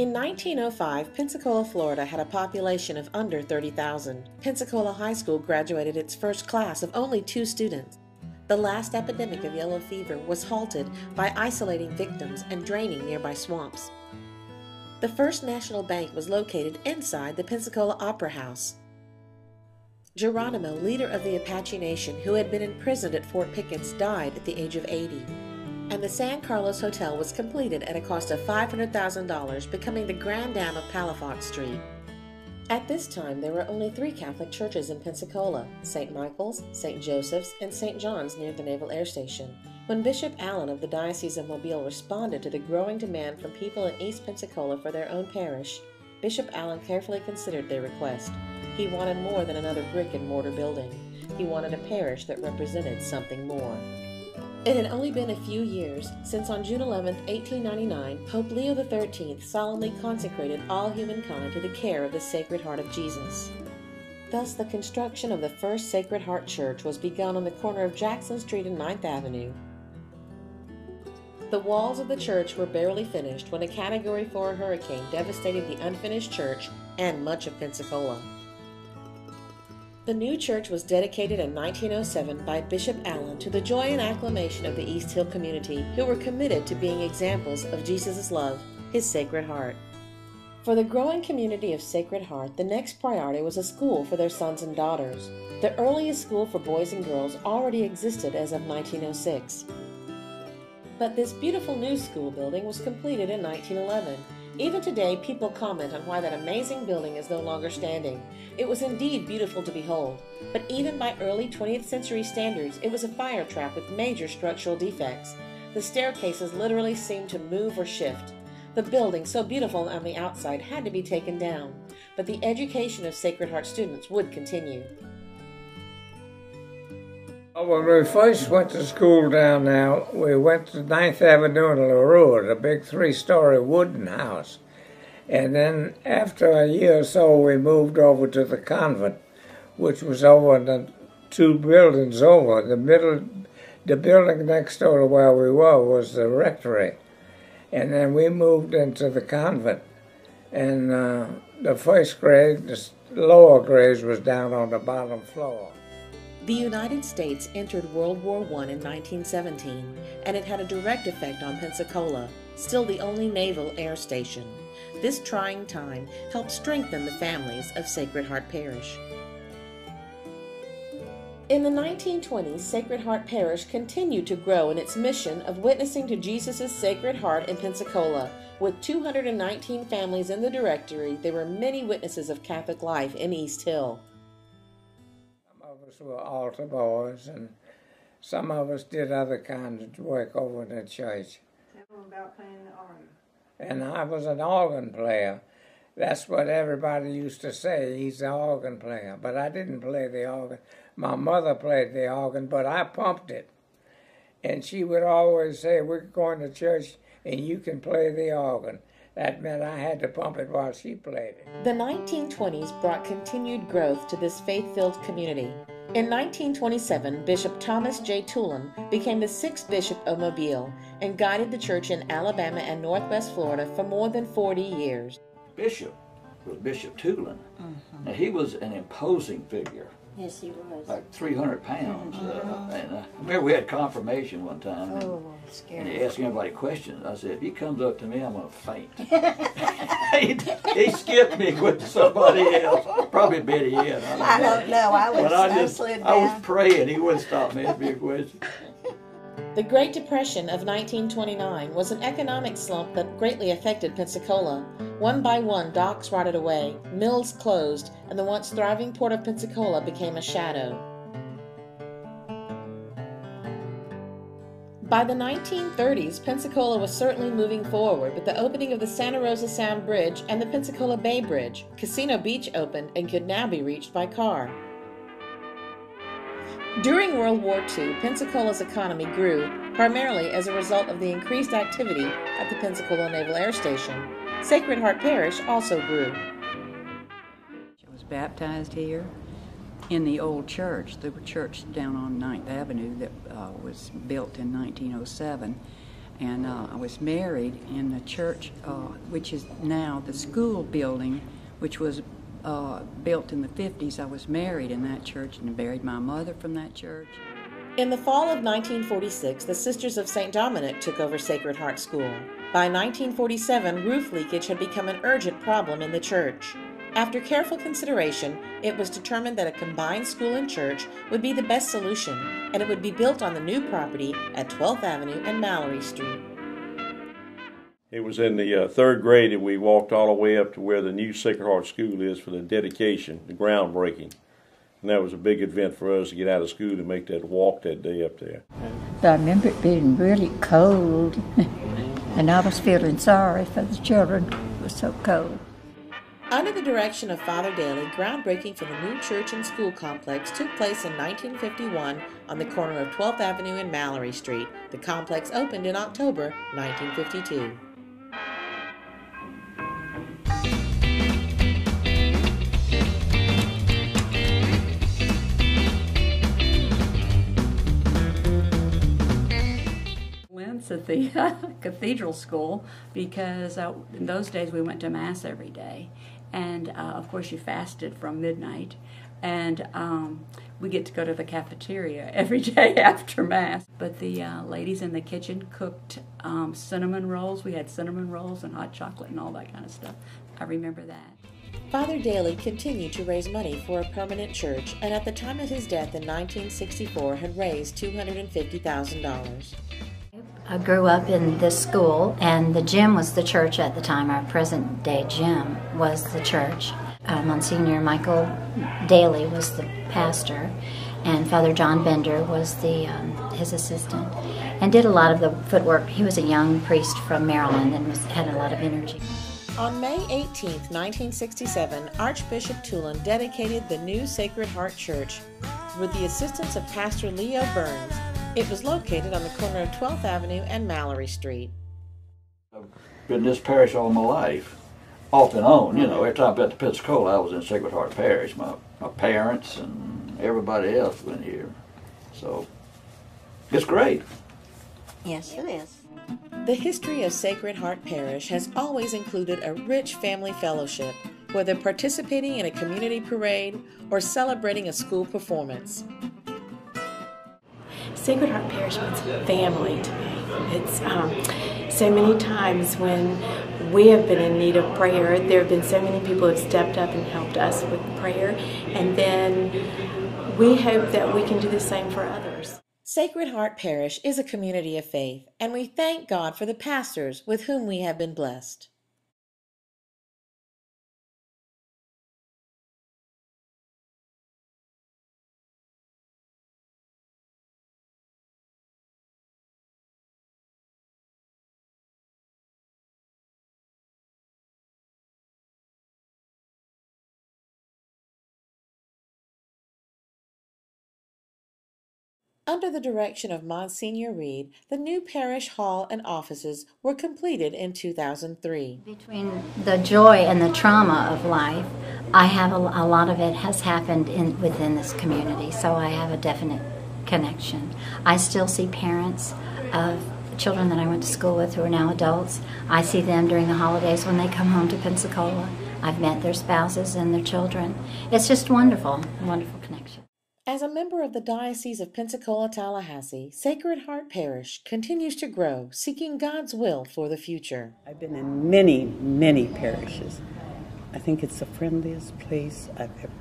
In 1905, Pensacola, Florida had a population of under 30,000. Pensacola High School graduated its first class of only two students. The last epidemic of yellow fever was halted by isolating victims and draining nearby swamps. The First National Bank was located inside the Pensacola Opera House. Geronimo, leader of the Apache Nation, who had been imprisoned at Fort Pickens, died at the age of 80 and the San Carlos Hotel was completed at a cost of $500,000, becoming the Grand Dam of Palafox Street. At this time, there were only three Catholic churches in Pensacola St. Michael's, St. Joseph's, and St. John's near the Naval Air Station. When Bishop Allen of the Diocese of Mobile responded to the growing demand from people in East Pensacola for their own parish, Bishop Allen carefully considered their request. He wanted more than another brick and mortar building. He wanted a parish that represented something more. It had only been a few years since on June 11, 1899, Pope Leo XIII solemnly consecrated all humankind to the care of the Sacred Heart of Jesus. Thus, the construction of the first Sacred Heart Church was begun on the corner of Jackson Street and 9th Avenue. The walls of the church were barely finished when a Category 4 hurricane devastated the unfinished church and much of Pensacola. The new church was dedicated in 1907 by Bishop Allen to the joy and acclamation of the East Hill community, who were committed to being examples of Jesus' love, his Sacred Heart. For the growing community of Sacred Heart, the next priority was a school for their sons and daughters. The earliest school for boys and girls already existed as of 1906. But this beautiful new school building was completed in 1911 even today, people comment on why that amazing building is no longer standing. It was indeed beautiful to behold, but even by early 20th century standards, it was a fire trap with major structural defects. The staircases literally seemed to move or shift. The building, so beautiful on the outside, had to be taken down, but the education of Sacred Heart students would continue. When we first went to school down there, we went to 9th Avenue in LaRue, a big three-story wooden house. And then after a year or so, we moved over to the convent, which was over in the two buildings over. The middle, the building next door to where we were was the rectory. And then we moved into the convent. And uh, the first grade, the lower grades was down on the bottom floor. The United States entered World War I in 1917, and it had a direct effect on Pensacola, still the only naval air station. This trying time helped strengthen the families of Sacred Heart Parish. In the 1920s, Sacred Heart Parish continued to grow in its mission of witnessing to Jesus' Sacred Heart in Pensacola. With 219 families in the directory, there were many witnesses of Catholic life in East Hill us were altar boys, and some of us did other kinds of work over in the church. Tell them about playing the organ. And I was an organ player. That's what everybody used to say. He's the organ player. But I didn't play the organ. My mother played the organ, but I pumped it. And she would always say, We're going to church and you can play the organ. That meant I had to pump it while she played it. The 1920s brought continued growth to this faith filled community. In 1927, Bishop Thomas J. Toolen became the sixth bishop of Mobile and guided the church in Alabama and Northwest Florida for more than 40 years. Bishop was Bishop Toolen. Mm-hmm. Now, he was an imposing figure. Yes, he was. Like 300 pounds. Uh, mm-hmm. Uh, and uh, I remember we had confirmation one time. And, oh, scary. And he asked everybody questions. I said, if he comes up to me, I'm going to faint. he, he, skipped me with somebody else. Probably Betty Ann. I, I don't know. I was, I, just, I, I was praying. He wouldn't stop me asking me a question. The Great Depression of 1929 was an economic slump that greatly affected Pensacola. One by one, docks rotted away, mills closed, and the once thriving port of Pensacola became a shadow. By the 1930s, Pensacola was certainly moving forward with the opening of the Santa Rosa Sound Bridge and the Pensacola Bay Bridge. Casino Beach opened and could now be reached by car. During World War II, Pensacola's economy grew primarily as a result of the increased activity at the Pensacola Naval Air Station. Sacred Heart Parish also grew. I was baptized here in the old church, the church down on 9th Avenue that uh, was built in 1907. And uh, I was married in the church, uh, which is now the school building, which was uh, built in the 50s. I was married in that church and buried my mother from that church. In the fall of 1946, the Sisters of St. Dominic took over Sacred Heart School. By 1947, roof leakage had become an urgent problem in the church. After careful consideration, it was determined that a combined school and church would be the best solution, and it would be built on the new property at 12th Avenue and Mallory Street. It was in the uh, third grade that we walked all the way up to where the new Sacred Heart School is for the dedication, the groundbreaking. And that was a big event for us to get out of school to make that walk that day up there. I remember it being really cold, and I was feeling sorry for the children. It was so cold. Under the direction of Father Daly, groundbreaking for the new church and school complex took place in 1951 on the corner of 12th Avenue and Mallory Street. The complex opened in October 1952. At the cathedral school because I, in those days we went to mass every day, and uh, of course you fasted from midnight, and um, we get to go to the cafeteria every day after mass. But the uh, ladies in the kitchen cooked um, cinnamon rolls. We had cinnamon rolls and hot chocolate and all that kind of stuff. I remember that. Father Daly continued to raise money for a permanent church, and at the time of his death in 1964 had raised $250,000. I grew up in this school, and the gym was the church at the time. Our present day gym was the church. Uh, Monsignor Michael Daly was the pastor, and Father John Bender was the um, his assistant, and did a lot of the footwork. He was a young priest from Maryland and was, had a lot of energy. On May 18, 1967, Archbishop Toolen dedicated the new Sacred Heart Church with the assistance of Pastor Leo Burns it was located on the corner of 12th Avenue and Mallory Street. I've been in this parish all my life, off and on. You know, every time I've been to Pensacola, I was in Sacred Heart Parish. My, my parents and everybody else went here. So, it's great. Yes, it is. The history of Sacred Heart Parish has always included a rich family fellowship, whether participating in a community parade or celebrating a school performance. Sacred Heart Parish means family to me. It's um, so many times when we have been in need of prayer, there have been so many people who have stepped up and helped us with prayer, and then we hope that we can do the same for others. Sacred Heart Parish is a community of faith, and we thank God for the pastors with whom we have been blessed. Under the direction of Monsignor Reed, the new parish hall and offices were completed in 2003. Between the joy and the trauma of life, I have a, a lot of it has happened in, within this community, so I have a definite connection. I still see parents of children that I went to school with who are now adults. I see them during the holidays when they come home to Pensacola. I've met their spouses and their children. It's just wonderful, wonderful connection. As a member of the Diocese of Pensacola Tallahassee, Sacred Heart Parish continues to grow, seeking God's will for the future. I've been in many, many parishes. I think it's the friendliest place I've ever